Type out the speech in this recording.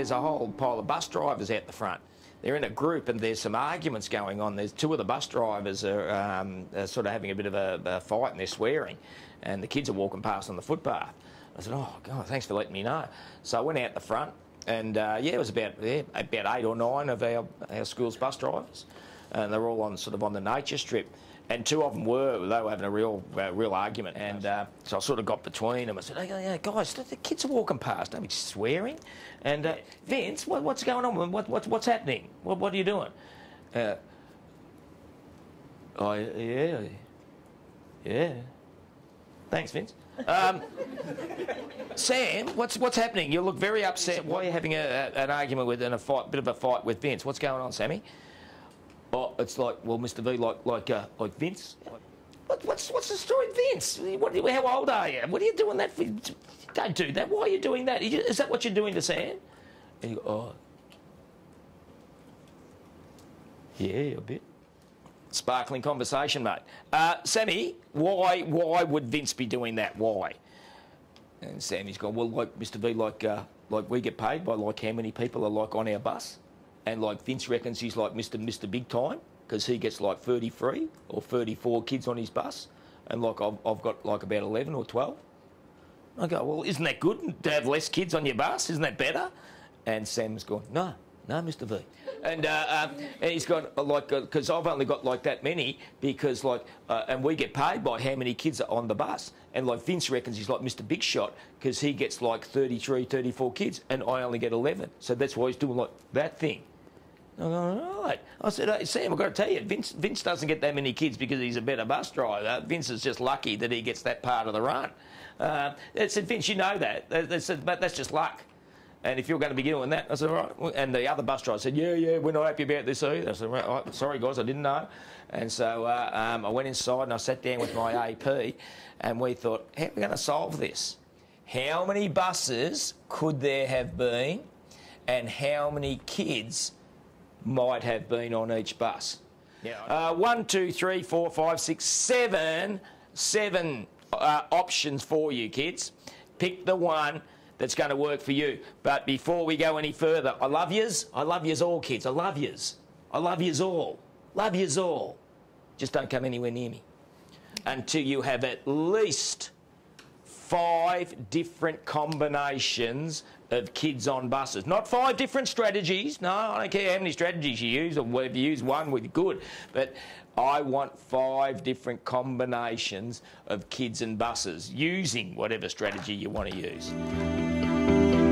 there's a whole pile of bus drivers out the front. They're in a group and there's some arguments going on. There's two of the bus drivers are, um, are sort of having a bit of a, a fight and they're swearing, and the kids are walking past on the footpath. I said, oh, God, thanks for letting me know. So I went out the front, and uh, yeah, it was about yeah, about eight or nine of our, our school's bus drivers, and they're all on sort of on the nature strip. And two of them were they were having a real uh, real argument, and uh, so I sort of got between them. I said, hey, hey, guys, the kids are walking past, don't be swearing. And uh, Vince, what, what's going on? What, what, what's happening? What, what are you doing? Uh, oh yeah, yeah. Thanks, Vince. Um, Sam, what's what's happening? You look very upset. Why are you having a, a, an argument with and a fight, bit of a fight with Vince? What's going on, Sammy? Oh, it's like, well, Mr. V, like like uh, like Vince. What, what's what's the story, Vince? What, how old are you? What are you doing that for? Don't do that. Why are you doing that? Is that what you're doing to Sam? And you go, oh, yeah, a bit sparkling conversation, mate. Uh, Sammy, why why would Vince be doing that? Why? And Sammy's gone, well, like Mr. V, like uh, like we get paid by like how many people are like on our bus, and like Vince reckons he's like Mr. Mr. Big Time because he gets like 33 or 34 kids on his bus, and like I've, I've got like about 11 or 12. I go, well, isn't that good to have less kids on your bus? Isn't that better? And Sam's gone, no, no, Mr. V. And, uh, and he's got uh, like, because uh, I've only got like that many because like, uh, and we get paid by how many kids are on the bus. And like Vince reckons he's like Mr. Big Shot because he gets like 33, 34 kids and I only get 11. So that's why he's doing like that thing. I all right. I said, hey, Sam, I've got to tell you, Vince, Vince doesn't get that many kids because he's a better bus driver. Vince is just lucky that he gets that part of the run. Uh, I said, Vince, you know that. They said, but that's just luck. And if you're going to be doing that, I said, all right. And the other bus driver said, yeah, yeah, we're not happy about this either. I said, right, sorry, guys, I didn't know. And so uh, um, I went inside and I sat down with my AP and we thought, how are we going to solve this? How many buses could there have been and how many kids might have been on each bus? Yeah, uh, one, two, three, four, five, six, seven, seven uh, options for you, kids. Pick the one that's going to work for you. But before we go any further, I love yous. I love yous all, kids. I love yous. I love yous all. Love yous all. Just don't come anywhere near me until you have at least five different combinations of kids on buses. Not five different strategies. No, I don't care how many strategies you use or whether you use one with good. But I want five different combinations of kids and buses using whatever strategy you want to use. Bye.